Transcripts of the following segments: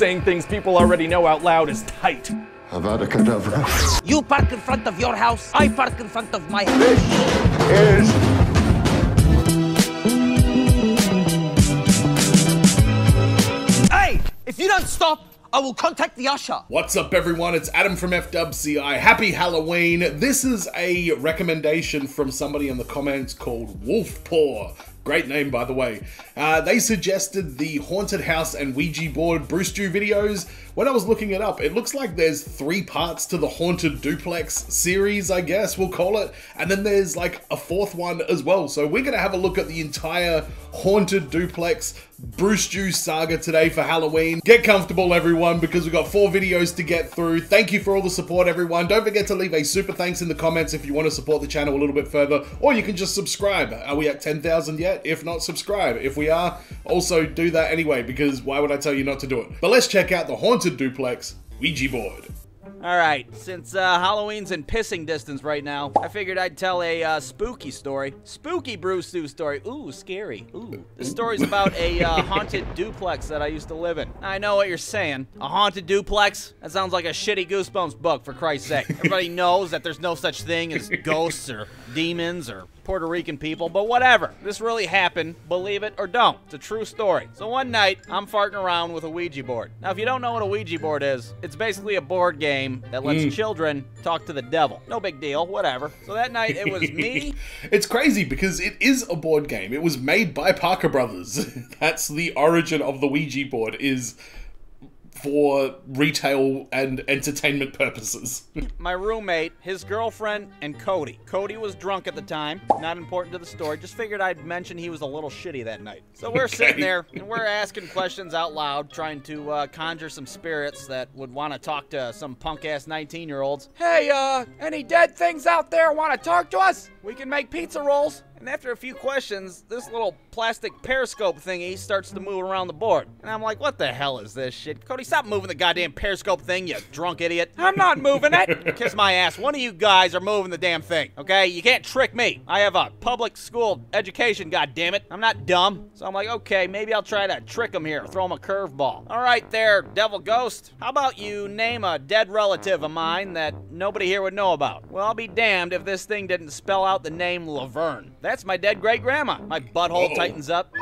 saying things people already know out loud is tight. Avada Kedavra. You park in front of your house, I park in front of my house. This Is Hey, if you don't stop, I will contact the usher. What's up, everyone? It's Adam from FWCI. Happy Halloween. This is a recommendation from somebody in the comments called Wolf Paw. Great name, by the way. Uh, they suggested the Haunted House and Ouija board Brewstew videos. When I was looking it up, it looks like there's three parts to the Haunted Duplex series, I guess we'll call it. And then there's like a fourth one as well. So we're going to have a look at the entire Haunted Duplex Brewstew saga today for Halloween. Get comfortable, everyone, because we've got four videos to get through. Thank you for all the support, everyone. Don't forget to leave a super thanks in the comments if you want to support the channel a little bit further, or you can just subscribe. Are we at 10,000 yet? If not, subscribe. If we are, also do that anyway, because why would I tell you not to do it? But let's check out the Haunted Duplex Ouija board. All right, since uh, Halloween's in pissing distance right now, I figured I'd tell a uh, spooky story. Spooky Brewstew story. Ooh, scary. Ooh. This story's about a uh, haunted duplex that I used to live in. I know what you're saying. A haunted duplex? That sounds like a shitty Goosebumps book, for Christ's sake. Everybody knows that there's no such thing as ghosts or demons or Puerto Rican people, but whatever. This really happened, believe it or don't. It's a true story. So one night, I'm farting around with a Ouija board. Now, if you don't know what a Ouija board is, it's basically a board game that lets mm. children talk to the devil. No big deal, whatever. So that night, it was me. It's crazy because it is a board game. It was made by Parker Brothers. That's the origin of the Ouija board is for retail and entertainment purposes. my roommate, his girlfriend, and Cody. Cody was drunk at the time. Not important to the story. Just figured I'd mention he was a little shitty that night. So we're sitting there and we're asking questions out loud, trying to uh, conjure some spirits that would want to talk to some punk ass 19 year olds. Hey, uh, any dead things out there want to talk to us? We can make pizza rolls. And after a few questions, this little plastic periscope thingy starts to move around the board. And I'm like, what the hell is this shit? Cody, stop moving the goddamn periscope thing, you drunk idiot. I'm not moving it. Kiss my ass. One of you guys are moving the damn thing, okay? You can't trick me. I have a public school education, goddammit. I'm not dumb. So I'm like, okay, maybe I'll try to trick him here, throw him a curveball. All right there, devil ghost. How about you name a dead relative of mine that nobody here would know about? Well, I'll be damned if this thing didn't spell out the name Laverne. That's my dead great grandma. My butthole tightens up.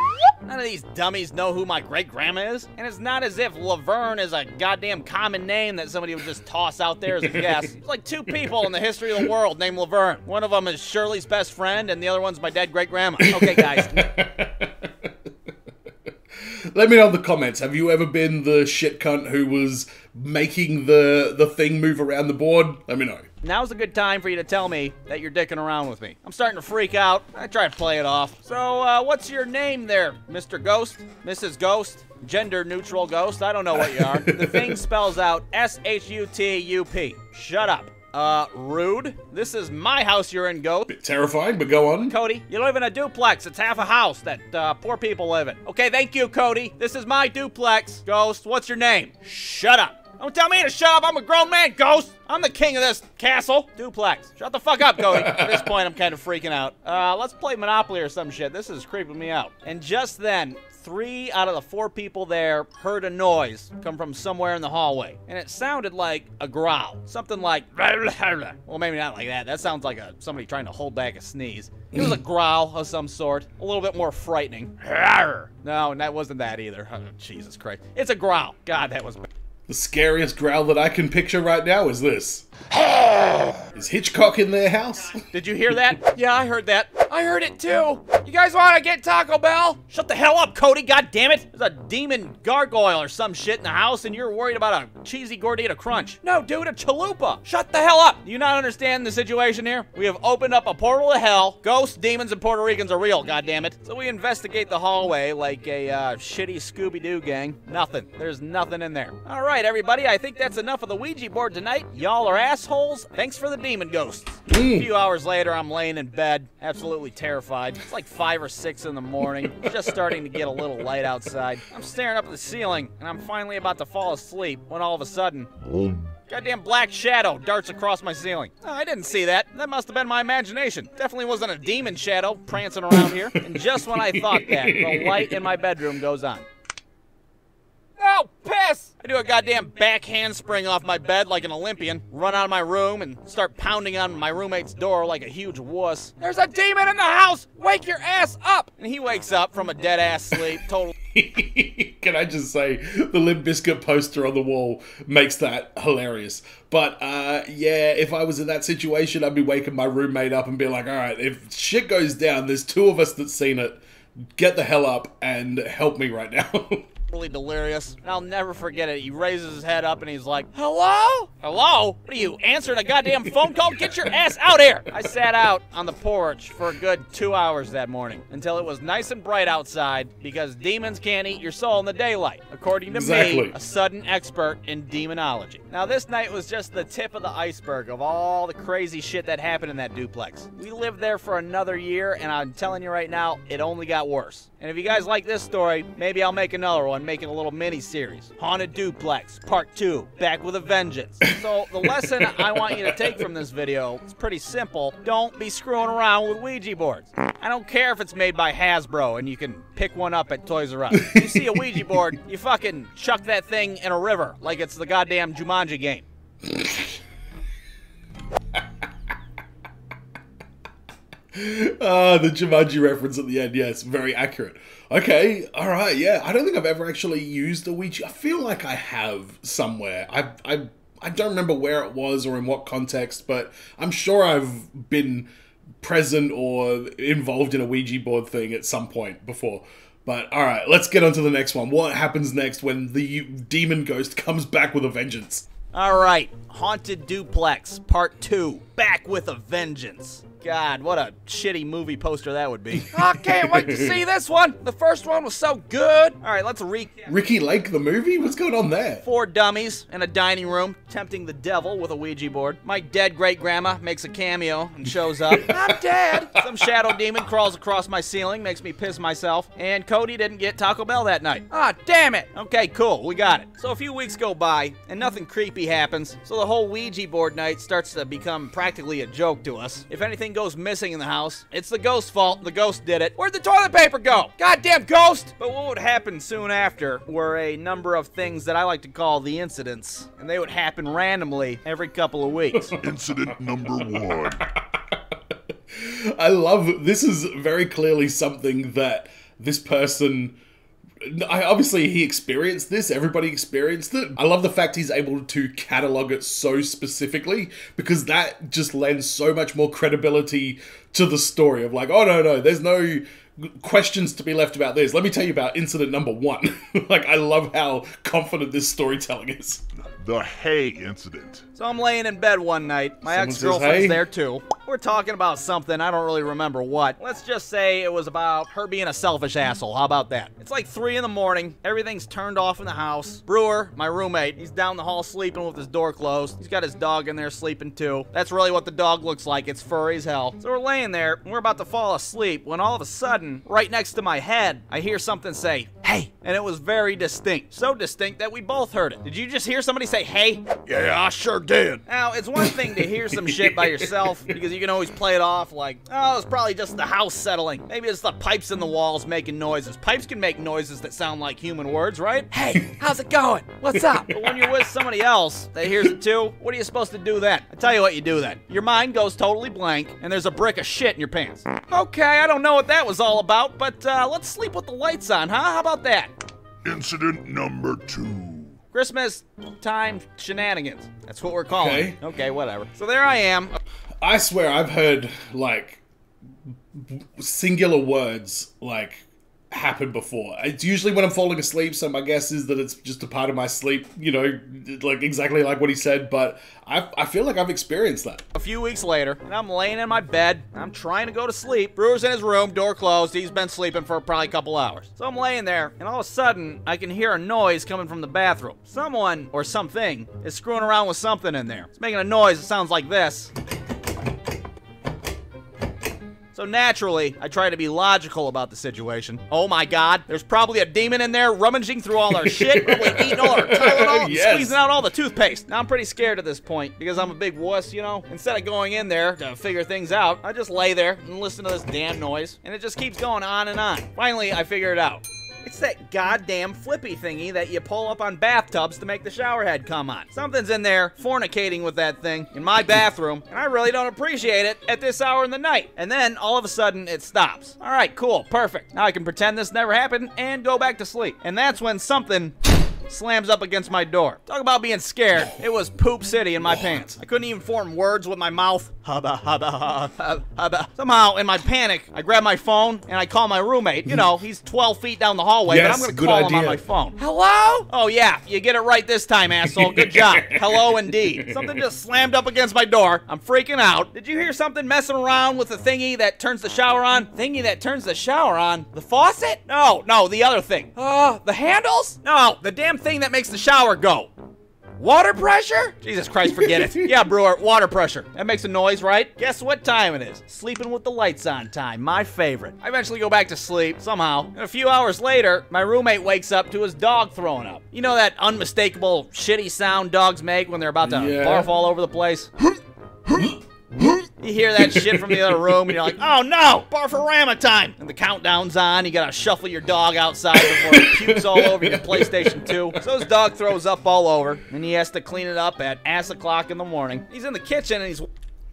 None of these dummies know who my great grandma is. And it's not as if Laverne is a goddamn common name that somebody would just toss out there as a guess. There's like two people in the history of the world named Laverne. One of them is Shirley's best friend, and the other one's my dead great grandma. Okay, guys. Let me know in the comments. Have you ever been the shit cunt who was making the the thing move around the board? Let me know. Now's a good time for you to tell me that you're dicking around with me. I'm starting to freak out. I try to play it off. So, uh, what's your name there, Mr. Ghost? Mrs. Ghost? Gender neutral ghost? I don't know what you are. the thing spells out S H U T U P. Shut up. Uh, rude. This is my house you're in, ghost. Bit terrifying, but go on. Cody, you live in a duplex. It's half a house that uh, poor people live in. Okay, thank you, Cody. This is my duplex. Ghost, what's your name? Shut up. Don't tell me to shut up. I'm a grown man, Ghost. I'm the king of this castle. Duplex. Shut the fuck up, Cody. At this point, I'm kind of freaking out. Uh, let's play Monopoly or some shit. This is creeping me out. And just then, three out of the four people there heard a noise come from somewhere in the hallway. And it sounded like a growl. Something like, well, maybe not like that. That sounds like a somebody trying to hold back a sneeze. It was a growl of some sort, a little bit more frightening. No, and that wasn't that either. Oh, Jesus Christ. It's a growl. God, that was The scariest growl that I can picture right now is this. is Hitchcock in their house? Did you hear that? Yeah, I heard that. I heard it too. You guys want to get Taco Bell? Shut the hell up, Cody. God damn it. There's a demon gargoyle or some shit in the house, and you're worried about a cheesy gordita crunch. No, dude, a chalupa. Shut the hell up. Do you not understand the situation here? We have opened up a portal to hell. Ghosts, demons, and Puerto Ricans are real. God damn it. So we investigate the hallway like a uh, shitty Scooby-Doo gang. Nothing. There's nothing in there. All right, everybody. I think that's enough of the Ouija board tonight. Y'all are assholes. Thanks for the demon ghosts. A few hours later, I'm laying in bed, absolutely terrified. It's like 5 or 6 in the morning, just starting to get a little light outside. I'm staring up at the ceiling, and I'm finally about to fall asleep when all of a sudden, goddamn black shadow darts across my ceiling. Oh, I didn't see that. That must have been my imagination. Definitely wasn't a demon shadow prancing around here. And just when I thought that, the light in my bedroom goes on. Oh, piss! I do a goddamn back handspring off my bed like an Olympian, run out of my room, and start pounding on my roommate's door like a huge wuss. There's a demon in the house! Wake your ass up! And he wakes up from a dead ass sleep, total. Can I just say the Limp Bizkit poster on the wall makes that hilarious. But uh, yeah, if I was in that situation, I'd be waking my roommate up and be like, "All right, if shit goes down, there's two of us that seen it. Get the hell up and help me right now." totally delirious. And I'll never forget it. He raises his head up and he's like, Hello? Hello? What are you, answering a goddamn phone call? Get your ass out here! I sat out on the porch for a good two hours that morning until it was nice and bright outside because demons can't eat your soul in the daylight, according to Exactly. me, a sudden expert in demonology. Now, this night was just the tip of the iceberg of all the crazy shit that happened in that duplex. We lived there for another year, and I'm telling you right now, it only got worse. And if you guys like this story, maybe I'll make another one, make it a little mini series. Haunted Duplex, Part 2, Back with a Vengeance. So, the lesson I want you to take from this video is pretty simple. Don't be screwing around with Ouija boards. I don't care if it's made by Hasbro and you can pick one up at Toys R Us. You see a Ouija board, you fucking chuck that thing in a river like it's the goddamn Jumanji game. Ah, the Jumanji reference at the end, yes, very accurate. Okay, all right, yeah. I don't think I've ever actually used a Ouija. I feel like I have somewhere. I, I, I don't remember where it was or in what context, but I'm sure I've been present or involved in a Ouija board thing at some point before. But all right, let's get on to the next one. What happens next when the demon ghost comes back with a vengeance? All right, Haunted Duplex, Part 2, Back with a Vengeance. God, what a shitty movie poster that would be. I can't wait to see this one. The first one was so good. All right, let's recap. Ricki Lake, the movie? What's going on there? Four dummies in a dining room tempting the devil with a Ouija board. My dead great grandma makes a cameo and shows up. I'm dead. Some shadow demon crawls across my ceiling, makes me piss myself. And Cody didn't get Taco Bell that night. Ah, damn it. Okay, cool. We got it. So a few weeks go by and nothing creepy happens. So the whole Ouija board night starts to become practically a joke to us. If anything goes missing in the house, it's the ghost's fault. The ghost did it. Where'd the toilet paper go? Goddamn ghost! But what would happen soon after were a number of things that I like to call the incidents, and they would happen randomly every couple of weeks. Incident number one. I love this is very clearly something that this person I obviously he experienced this, everybody experienced it. I love the fact he's able to catalog it so specifically because that just lends so much more credibility to the story of like, oh no no, there's no questions to be left about this. Let me tell you about incident number 1. like I love how confident this storytelling is. The hay incident. So I'm laying in bed one night. My Someone ex says, girlfriend's "Hey." there too. We're talking about something. I don't really remember what. Let's just say it was about her being a selfish asshole. How about that? It's like 3 in the morning. Everything's turned off in the house. Brewer, my roommate, he's down the hall sleeping with his door closed. He's got his dog in there sleeping too. That's really what the dog looks like. It's furry as hell. So we're laying there and we're about to fall asleep when all of a sudden, right next to my head, I hear something say, Hey! And it was very distinct. So distinct that we both heard it. Did you just hear somebody say, Hey? Yeah, I sure did. Now, it's one thing to hear some shit by yourself because you can always play it off like, oh, it's probably just the house settling. Maybe it's the pipes in the walls making noises. Pipes can make noises that sound like human words, right? Hey, how's it going? What's up? But when you're with somebody else that hears it too, what are you supposed to do then? I tell you what you do then. Your mind goes totally blank and there's a brick of shit in your pants. Okay, I don't know what that was all about, but uh, let's sleep with the lights on, huh? How about that? Incident number two. Christmas time shenanigans. That's what we're calling Okay. it. Okay, whatever. So there I am, I swear I've heard like singular words like happen before. It's usually when I'm falling asleep, so my guess is that it's just a part of my sleep, you know, like exactly like what he said, but I, I feel like I've experienced that. A few weeks later, and I'm laying in my bed. I'm trying to go to sleep. Brewer's in his room, door closed. He's been sleeping for probably a couple hours. So I'm laying there, and all of a sudden, I can hear a noise coming from the bathroom. Someone or something is screwing around with something in there. It's making a noise that sounds like this. So naturally, I try to be logical about the situation. Oh my god, there's probably a demon in there rummaging through all our shit, probably eating all our Tylenol, and Yes. squeezing out all the toothpaste. Now I'm pretty scared at this point because I'm a big wuss, you know. Instead of going in there to figure things out, I just lay there and listen to this damn noise, and it just keeps going on and on. Finally, I figure it out. It's that goddamn flippy thingy that you pull up on bathtubs to make the shower head come on. Something's in there fornicating with that thing in my bathroom, and I really don't appreciate it at this hour in the night. And then all of a sudden it stops. All right, cool, perfect. Now I can pretend this never happened and go back to sleep. And that's when something slams up against my door. Talk about being scared. It was poop city in my pants. I couldn't even form words with my mouth. Hubba, hubba, hubba, hubba. Somehow, in my panic, I grab my phone and I call my roommate. You know, he's 12 feet down the hallway, but I'm gonna good call him on my phone. Hello? Oh, yeah, you get it right this time, asshole. Good job. Hello, indeed. Something just slammed up against my door. I'm freaking out. Did you hear something messing around with the thingy that turns the shower on? Thingy that turns the shower on? The faucet? No, no, the other thing. Uh, the handles? No, the damn thing that makes the shower go. Water pressure? Jesus Christ, forget it. Yeah, Brewer, water pressure. That makes a noise, right? Guess what time it is? Sleeping with the lights on time, my favorite. I eventually go back to sleep, somehow. And a few hours later, my roommate wakes up to his dog throwing up. You know that unmistakable, shitty sound dogs make when they're about to Yeah. barf all over the place? You hear that shit from the other room, and you're like, oh no, barfarama time! And the countdown's on, you gotta shuffle your dog outside before it pukes all over your PlayStation 2. So his dog throws up all over, and he has to clean it up at ass o'clock in the morning. He's in the kitchen, and he's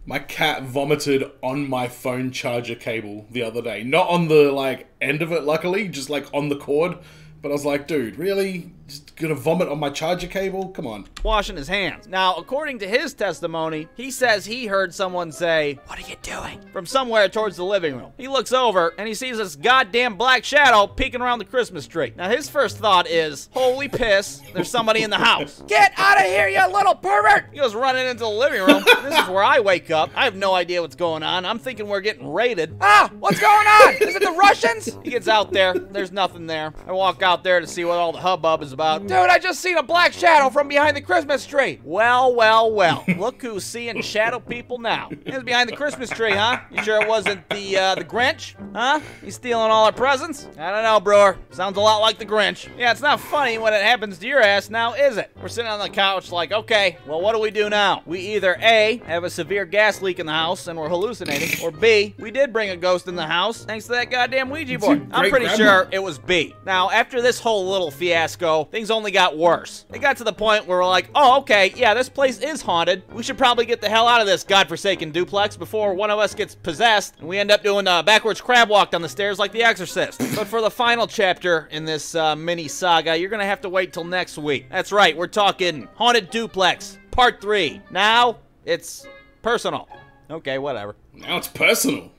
My cat vomited on my phone charger cable the other day. Not on the like end of it, luckily, just like on the cord. But I was like, dude, really? Just gonna vomit on my charger cable? Come on. washing his hands. Now, according to his testimony, he says he heard someone say, What are you doing? from somewhere towards the living room. He looks over and he sees this goddamn black shadow peeking around the Christmas tree. Now, his first thought is, Holy piss, there's somebody in the house. Get out of here, you little pervert! He goes running into the living room. this is where I wake up. I have no idea what's going on. I'm thinking we're getting raided. Ah, what's going on? Is it the Russians? He gets out there. There's nothing there. I walk out there to see what all the hubbub is about. Dude, I just seen a black shadow from behind the Christmas tree. Well, well, well. Look who's seeing shadow people now. It was behind the Christmas tree, huh? You sure it wasn't the uh, the Grinch? Huh? He's stealing all our presents? I don't know, brewer. Sounds a lot like the Grinch. Yeah, it's not funny when it happens to your ass now, is it? We're sitting on the couch like, okay, well, what do we do now? We either A, have a severe gas leak in the house and we're hallucinating, or B, we did bring a ghost in the house thanks to that goddamn Ouija board. I'm pretty grandma. sure it was B. Now, after this whole little fiasco, things only got worse. It got to the point where we're like, oh, okay, yeah, this place is haunted. We should probably get the hell out of this godforsaken duplex before one of us gets possessed and we end up doing a backwards crab walk down the stairs like the exorcist. but for the final chapter in this uh, mini saga, you're gonna have to wait till next week. That's right, we're talking Haunted Duplex, Part 3. Now, it's personal. Okay, whatever. Now it's personal.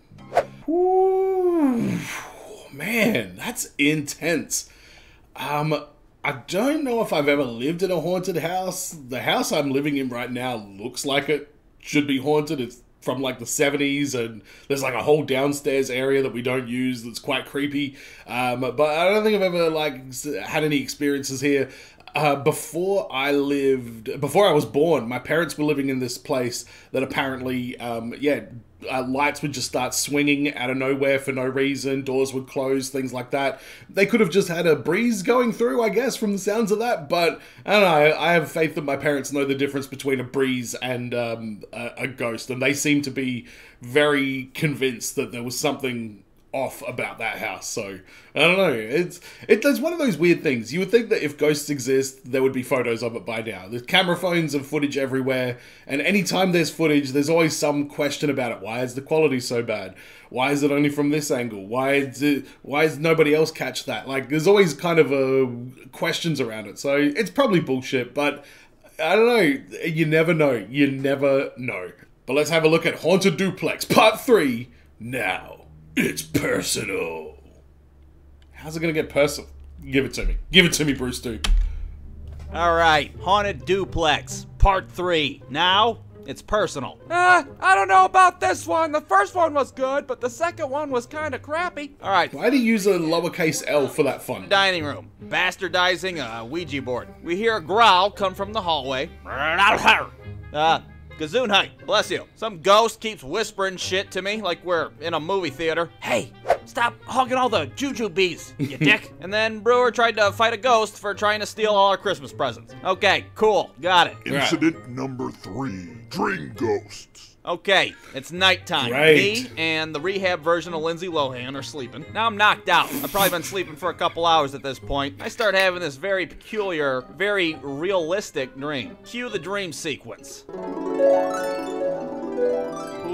Ooh, man, that's intense. Um, I don't know if I've ever lived in a haunted house. The house I'm living in right now looks like it should be haunted. It's from like the 70s, and there's like a whole downstairs area that we don't use that's quite creepy. Um, but I don't think I've ever like had any experiences here. Uh, before I lived, before I was born, my parents were living in this place that apparently, um, yeah, uh, lights would just start swinging out of nowhere for no reason. Doors would close, things like that. They could have just had a breeze going through, I guess, from the sounds of that. But I don't know. I have faith that my parents know the difference between a breeze and um, a, a ghost, and they seem to be very convinced that there was something off about that house. So I don't know. It's it, it's one of those weird things. You would think that if ghosts exist, there would be photos of it by now. There's camera phones and footage everywhere, and anytime there's footage, there's always some question about it. Why is the quality so bad? Why is it only from this angle? Why is it? Why is nobody else catch that? Like, there's always kind of uh, questions around it. So it's probably bullshit, but. I don't know. You never know. You never know. But let's have a look at Haunted Duplex Part 3 now. It's personal. How's it going to get personal? Give it to me. Give it to me, Brewstew. All right, Haunted Duplex, Part 3. Now, it's personal. Uh, I don't know about this one. The first one was good, but the second one was kind of crappy. All right, Why do you use a lowercase l for that font? dining room, bastardizing a Ouija board. We hear a growl come from the hallway. Uh, Gesundheit, bless you. Some ghost keeps whispering shit to me like we're in a movie theater. Hey, stop hogging all the juju bees, you dick. and then Brewer tried to fight a ghost for trying to steal all our Christmas presents. Okay, cool, got it. Incident number three. Dream ghosts. Okay, it's nighttime. Great. Me and the rehab version of Lindsay Lohan are sleeping. Now I'm knocked out. I've probably been sleeping for a couple hours at this point. I start having this very peculiar, very realistic dream. Cue the dream sequence.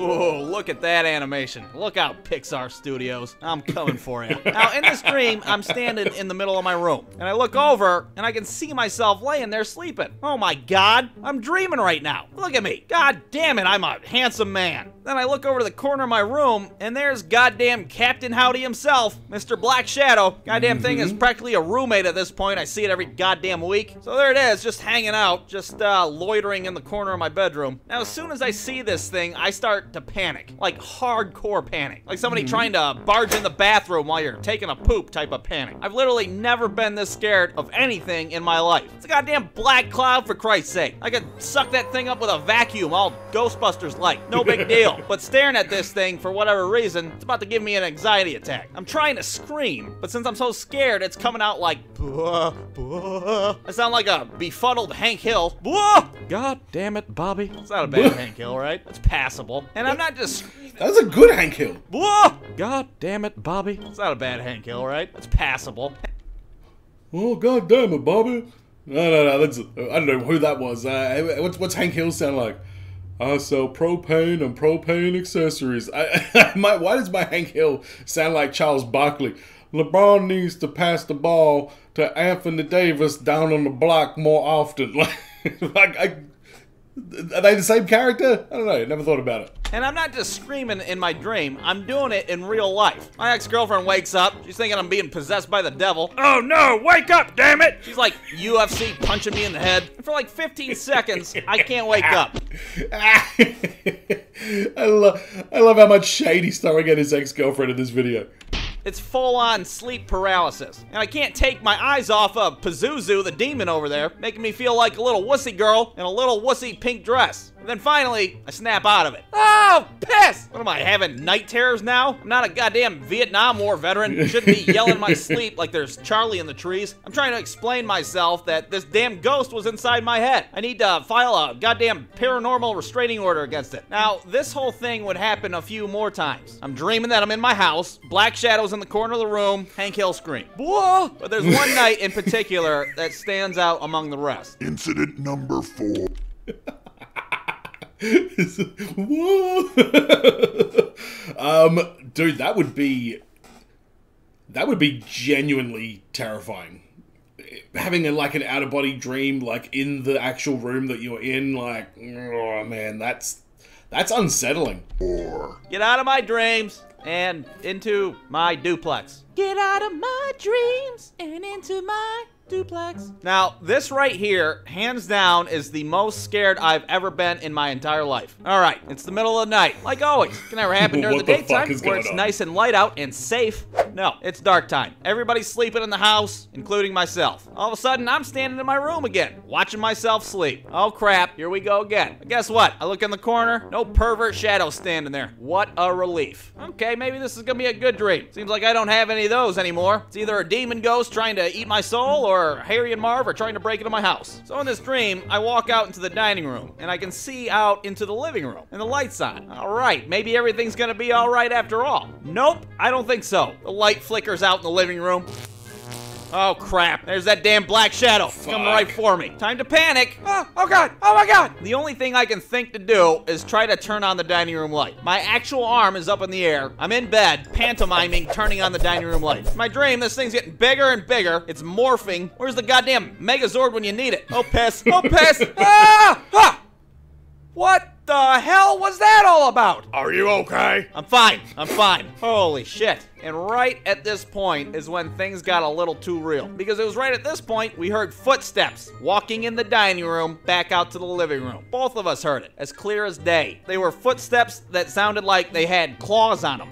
Whoa, look at that animation. Look out, Pixar Studios. I'm coming for you. now, in this dream, I'm standing in the middle of my room, and I look over, and I can see myself laying there sleeping. Oh my god, I'm dreaming right now. Look at me. God damn it, I'm a handsome man. Then I look over to the corner of my room, and there's goddamn Captain Howdy himself, Mr. Black Shadow. Goddamn thing is practically a roommate at this point. I see it every goddamn week. So there it is, just hanging out, just uh, loitering in the corner of my bedroom. Now, as soon as I see this thing, I start to panic. Like hardcore panic. Like somebody mm-hmm. trying to barge in the bathroom while you're taking a poop type of panic. I've literally never been this scared of anything in my life. It's a goddamn black cloud for Christ's sake. I could suck that thing up with a vacuum, all Ghostbusters like. No big deal. But staring at this thing, for whatever reason, it's about to give me an anxiety attack. I'm trying to scream, but since I'm so scared, it's coming out like. I sound like a befuddled Hank Hill. God damn it, Bobby. It's not a bad Hank Hill, right? It's passable. And I'm not just That was a good Hank Hill. Whoa! God damn it, Bobby. It's not a bad Hank Hill, right? It's passable. Oh god damn it, Bobby. No, no, no. That's I don't know who that was. Uh, what's what's Hank Hill sound like? I sell propane and propane accessories. I, my, why does my Hank Hill sound like Charles Barkley? LeBron needs to pass the ball to Anthony Davis down on the block more often. Like, I, are they the same character? I don't know. Never thought about it. And I'm not just screaming in my dream, I'm doing it in real life. My ex girlfriend wakes up. She's thinking I'm being possessed by the devil. Oh no, wake up, damn it! She's like UFC punching me in the head. And for like 15 seconds, I can't wake up. I love I love how much shade he's throwing at his ex-girlfriend in this video. It's full on sleep paralysis. And I can't take my eyes off of Pazuzu, the demon over there, making me feel like a little wussy girl in a little wussy pink dress. And then finally, I snap out of it. Oh, piss! What am I, having night terrors now? I'm not a goddamn Vietnam War veteran. Shouldn't be yelling in my sleep like there's Charlie in the trees. I'm trying to explain myself that this damn ghost was inside my head. I need to file a goddamn paranormal restraining order against it. Now, this whole thing would happen a few more times. I'm dreaming that I'm in my house, black shadows in the corner of the room, Hank Hill scream. Whoa! But there's one night in particular that stands out among the rest. Incident number four. Whoa. um, dude, that would be that would be genuinely terrifying. Having a like an out of body dream, like in the actual room that you're in, like, oh man, that's that's unsettling. Get out of my dreams and into my duplex. Get out of my dreams and into my duplex. Now, this right here, hands down, is the most scared I've ever been in my entire life. All right, it's the middle of the night. Like always, can never happen during the the daytime where it's on? nice and light out and safe. No, it's dark time. Everybody's sleeping in the house, including myself. All of a sudden, I'm standing in my room again, watching myself sleep. Oh crap, here we go again. But guess what? I look in the corner, no pervert shadow standing there. What a relief. Okay, maybe this is gonna be a good dream. Seems like I don't have any of those anymore. It's either a demon ghost trying to eat my soul, or Harry and Marv are trying to break into my house. So in this dream, I walk out into the dining room, and I can see out into the living room, and the light's on. All right, maybe everything's gonna be all right after all. Nope, I don't think so. The light flickers out in the living room. Oh crap, there's that damn black shadow. It's coming right for me. Time to panic. Oh, oh god! Oh my god! The only thing I can think to do is try to turn on the dining room light. My actual arm is up in the air. I'm in bed, pantomiming, turning on the dining room light. My dream, this thing's getting bigger and bigger. It's morphing. Where's the goddamn Megazord when you need it? Oh, piss. Oh, piss. Ah! Ah! What the hell was that all about? Are you okay? I'm fine. I'm fine. Holy shit. And right at this point is when things got a little too real. Because it was right at this point we heard footsteps walking in the dining room back out to the living room. Both of us heard it, as clear as day. They were footsteps that sounded like they had claws on them.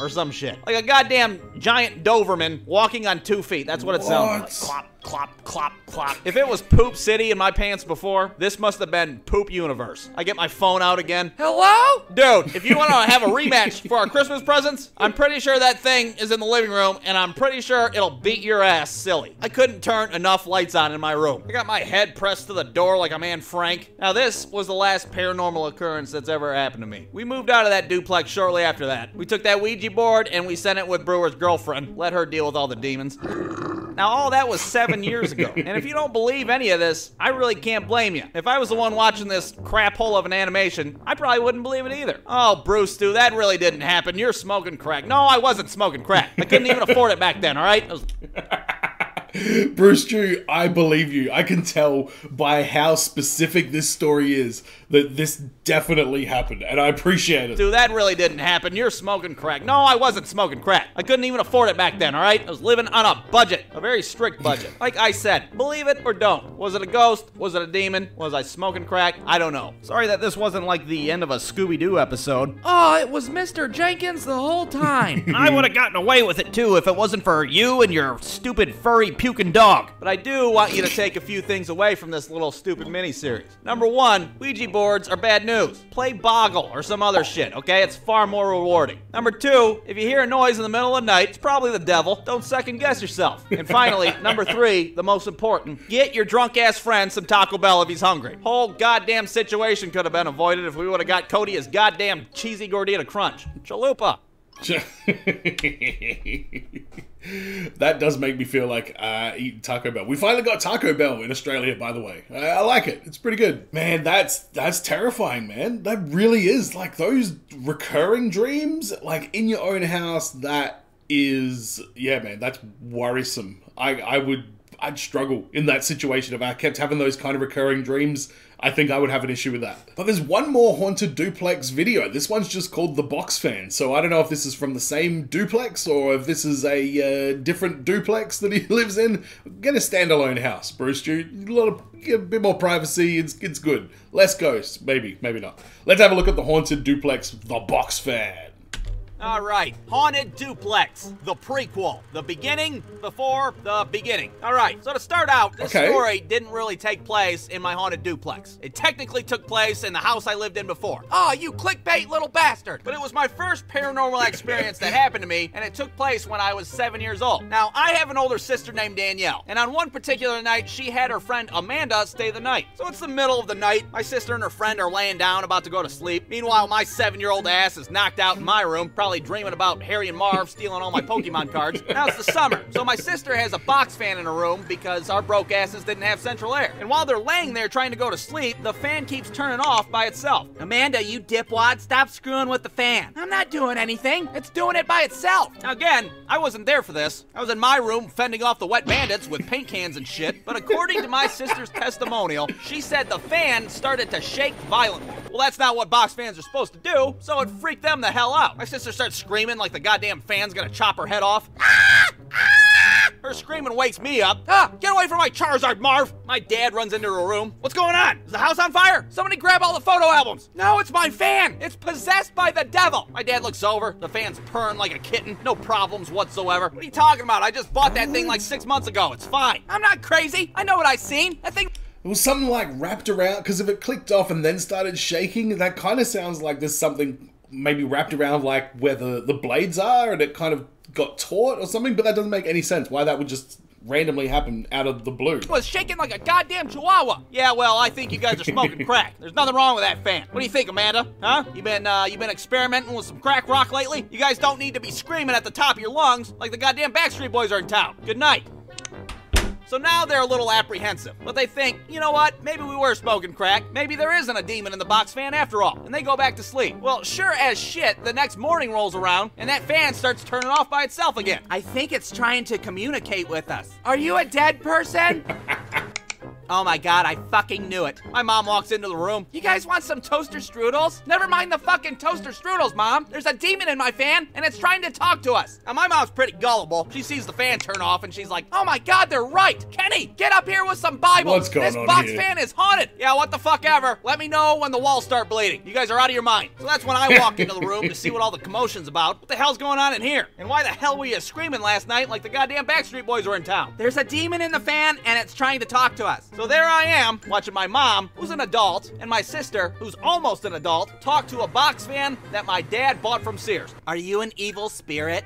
Or some shit. Like a goddamn giant Doberman walking on two feet. That's what it sounded like. Clop, clop, clop, clop. If it was Poop City in my pants before, this must have been Poop Universe. I get my phone out again. Hello? Dude, if you want to have a rematch for our Christmas presents, I'm pretty sure that thing is in the living room, and I'm pretty sure it'll beat your ass silly. I couldn't turn enough lights on in my room. I got my head pressed to the door like a man Frank. Now, this was the last paranormal occurrence that's ever happened to me. We moved out of that duplex shortly after that. We took that Ouija board and we sent it with Brewer's girlfriend. Let her deal with all the demons. Now, all that was seven years ago. And if you don't believe any of this, I really can't blame you. If I was the one watching this crap hole of an animation, I probably wouldn't believe it either. Oh, Bruce, dude, that really didn't happen. You're smoking crack. No, I wasn't smoking crack. I couldn't even afford it back then, all right? Brewstew, I believe you. I can tell by how specific this story is that this definitely happened, and I appreciate it. Dude, that really didn't happen. You're smoking crack. No, I wasn't smoking crack. I couldn't even afford it back then, all right? I was living on a budget, a very strict budget. Like I said, believe it or don't. Was it a ghost? Was it a demon? Was I smoking crack? I don't know. Sorry that this wasn't like the end of a Scooby Doo episode. Oh, it was Mr. Jenkins the whole time. I would have gotten away with it too if it wasn't for you and your stupid furry puking dog. But I do want you to take a few things away from this little stupid mini series. Number one, Ouija boards are bad news. Play Boggle or some other shit, okay? It's far more rewarding. Number two, if you hear a noise in the middle of the night, it's probably the devil. Don't second guess yourself. And finally, number three, the most important, get your drunk ass friend some Taco Bell if he's hungry. Whole goddamn situation could have been avoided if we would have got Cody his goddamn cheesy gordita crunch. Chalupa. that does make me feel like uh, eating Taco Bell. We finally got Taco Bell in Australia, by the way. I, I like it. It's pretty good. Man, that's that's terrifying, man. That really is like those recurring dreams, like in your own house. That is, yeah, man. That's worrisome. I I would I'd struggle in that situation if I kept having those kind of recurring dreams. I think I would have an issue with that. But there's one more haunted duplex video. This one's just called The Box Fan. So I don't know if this is from the same duplex or if this is a uh, different duplex that he lives in. Get a standalone house, Bruce. You a lot of a bit more privacy. It's it's good. Less ghosts, maybe, maybe not. Let's have a look at the haunted duplex, The Box Fan. All right, Haunted Duplex, the prequel, the beginning before the beginning. All right, so to start out, this Okay. story didn't really take place in my haunted duplex. It technically took place in the house I lived in before. Oh, you clickbait little bastard! But it was my first paranormal experience that happened to me, and it took place when I was seven years old. Now, I have an older sister named Danielle, and on one particular night, she had her friend Amanda stay the night. So it's the middle of the night. My sister and her friend are laying down about to go to sleep. Meanwhile, my seven-year-old ass is knocked out in my room, probably dreaming about Harry and Marv stealing all my Pokemon cards. Now it's the summer, so my sister has a box fan in her room because our broke asses didn't have central air. And while they're laying there trying to go to sleep, the fan keeps turning off by itself. Amanda, you dipwad, stop screwing with the fan. I'm not doing anything. It's doing it by itself. Now again, I wasn't there for this. I was in my room fending off the wet bandits with paint cans and shit. But according to my sister's testimonial, she said the fan started to shake violently. Well, that's not what box fans are supposed to do, so it freaked them the hell out. My sister starts screaming like the goddamn fan's gonna chop her head off. Ah! Ah! Her screaming wakes me up. Ah, get away from my Charizard, Marv! My dad runs into her room. What's going on? Is the house on fire? Somebody grab all the photo albums. No, it's my fan. It's possessed by the devil. My dad looks over. The fan's purring like a kitten. No problems whatsoever. What are you talking about? I just bought that thing like six months ago. It's fine. I'm not crazy. I know what I've seen. That thing It was something like wrapped around because if it clicked off and then started shaking, that kind of sounds like there's something maybe wrapped around like where the, the blades are and it kind of got taut or something, but that doesn't make any sense why that would just randomly happen out of the blue. It was shaking like a goddamn chihuahua. Yeah, well, I think you guys are smoking crack. There's nothing wrong with that fan. What do you think, Amanda? Huh? You been uh, you been experimenting with some crack rock lately? You guys don't need to be screaming at the top of your lungs like the goddamn Backstreet Boys are in town. Good night. So now they're a little apprehensive, but they think, you know what? Maybe we were smoking crack. Maybe there isn't a demon in the box fan after all. And they go back to sleep. Well, sure as shit, the next morning rolls around and that fan starts turning off by itself again. I think it's trying to communicate with us. Are you a dead person? Oh my god, I fucking knew it. My mom walks into the room. You guys want some toaster strudels? Never mind the fucking toaster strudels, mom. There's a demon in my fan, and it's trying to talk to us. Now, my mom's pretty gullible. She sees the fan turn off, and she's like, oh my god, they're right. Kenny, get up here with some Bible. What's going this on box here? fan is haunted. Yeah, what the fuck ever. Let me know when the walls start bleeding. You guys are out of your mind. So that's when I walk into the room to see what all the commotion's about. What the hell's going on in here? And why the hell were you screaming last night like the goddamn Backstreet Boys were in town? There's a demon in the fan, and it's trying to talk to us. So there I am, watching my mom, who's an adult, and my sister, who's almost an adult, talk to a box fan that my dad bought from Sears. Are you an evil spirit?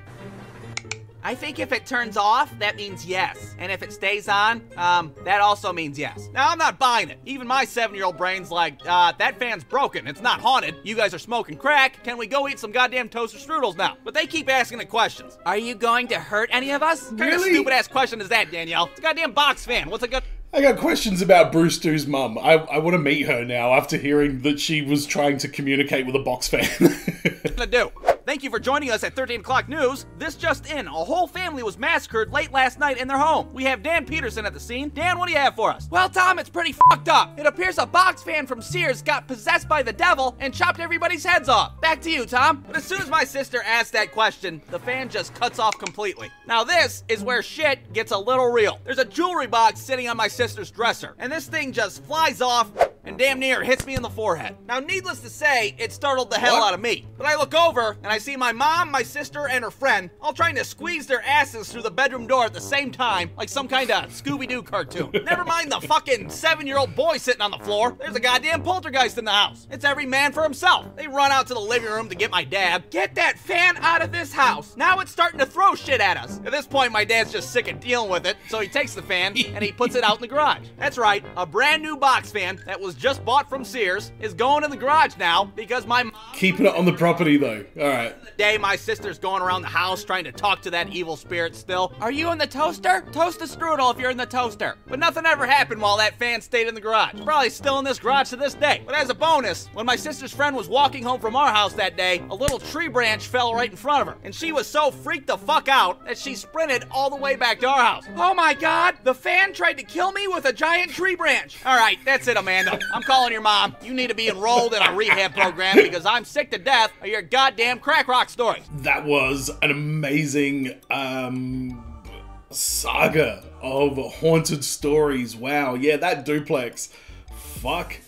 I think if it turns off, that means yes. And if it stays on, um, that also means yes. Now, I'm not buying it. Even my seven year old brain's like, uh, that fan's broken. It's not haunted. You guys are smoking crack. Can we go eat some goddamn toaster strudels now? But they keep asking the questions. Are you going to hurt any of us? Really? What kind of stupid ass question is that, Danielle? It's a goddamn box fan. What's a good. I got questions about Brewstew's mum. I, I want to meet her now after hearing that she was trying to communicate with a box fan. gonna do. Thank you for joining us at 13 o'clock news. This just in, a whole family was massacred late last night in their home. We have Dan Peterson at the scene. Dan, what do you have for us? Well, Tom, it's pretty fucked up. It appears a box fan from Sears got possessed by the devil and chopped everybody's heads off. Back to you, Tom. But as soon as my sister asked that question, the fan just cuts off completely. Now this is where shit gets a little real. There's a jewelry box sitting on my sister's dresser, and this thing just flies off and damn near hits me in the forehead. Now, needless to say, it startled the hell What? out of me. But I look over and I see my mom, my sister, and her friend all trying to squeeze their asses through the bedroom door at the same time, like some kind of Scooby Doo cartoon. Never mind the fucking seven year old boy sitting on the floor. There's a goddamn poltergeist in the house. It's every man for himself. They run out to the living room to get my dad. Get that fan out of this house. Now it's starting to throw shit at us. At this point, my dad's just sick of dealing with it, so he takes the fan and he puts it out in the garage. That's right, a brand new box fan that was just bought from Sears is going in the garage now because my mom Keeping it on the property though. Alright. day my sister's going around the house trying to talk to that evil spirit still. Are you in the toaster? Toast a strudel if you're in the toaster. But nothing ever happened while that fan stayed in the garage. Probably still in this garage to this day. But as a bonus, when my sister's friend was walking home from our house that day, a little tree branch fell right in front of her. And she was so freaked the fuck out that she sprinted all the way back to our house. Oh my god, the fan tried to kill me with a giant tree branch. All right, that's it, Amanda. I'm calling your mom. You need to be enrolled in a rehab program because I'm sick to death of your goddamn crack rock story. That was an amazing um saga of haunted stories. Wow, yeah, that duplex. Fuck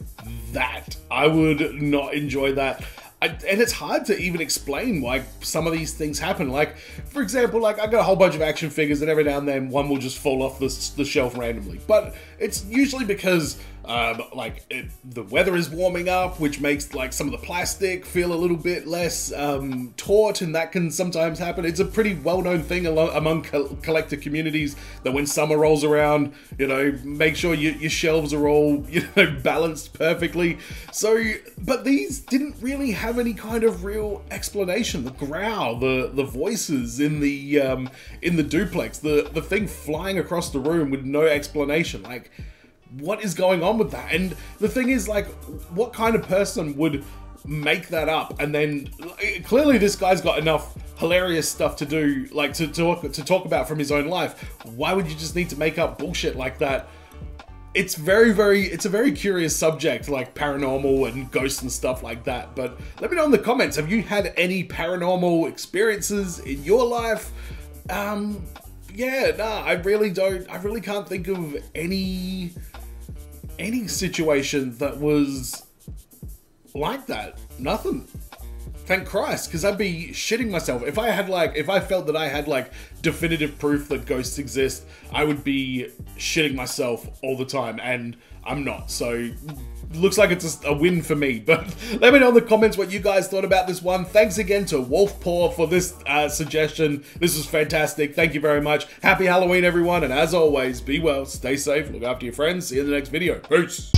that. I would not enjoy that. I, and it's hard to even explain why some of these things happen. Like, for example, like I got a whole bunch of action figures, and every now and then one will just fall off the, the shelf randomly. But it's usually because, um, like, it, the weather is warming up, which makes like some of the plastic feel a little bit less um, taut, and that can sometimes happen. It's a pretty well-known thing among col- collector communities that when summer rolls around, you know, make sure you, your shelves are all you know balanced perfectly. So, but these didn't really have any kind of real explanation. The growl, the the voices in the um, in the duplex, the the thing flying across the room with no explanation, like what is going on with that? And the thing is, like, what kind of person would make that up? And then clearly, this guy's got enough hilarious stuff to do, like to talk to talk about from his own life. Why would you just need to make up bullshit like that? It's very, very, it's a very curious subject, like paranormal and ghosts and stuff like that. But let me know in the comments, have you had any paranormal experiences in your life? Um, yeah, nah, I really don't, I really can't think of any, any situation that was like that. Nothing. Thank Christ, because I'd be shitting myself. If I had like, if I felt that I had like definitive proof that ghosts exist, I would be shitting myself all the time, and I'm not. So, looks like it's a, win for me. But let me know in the comments what you guys thought about this one. Thanks again to Wolfpaw for this uh, suggestion. This was fantastic. Thank you very much. Happy Halloween, everyone, and as always, be well, stay safe, look after your friends. See you in the next video. Peace.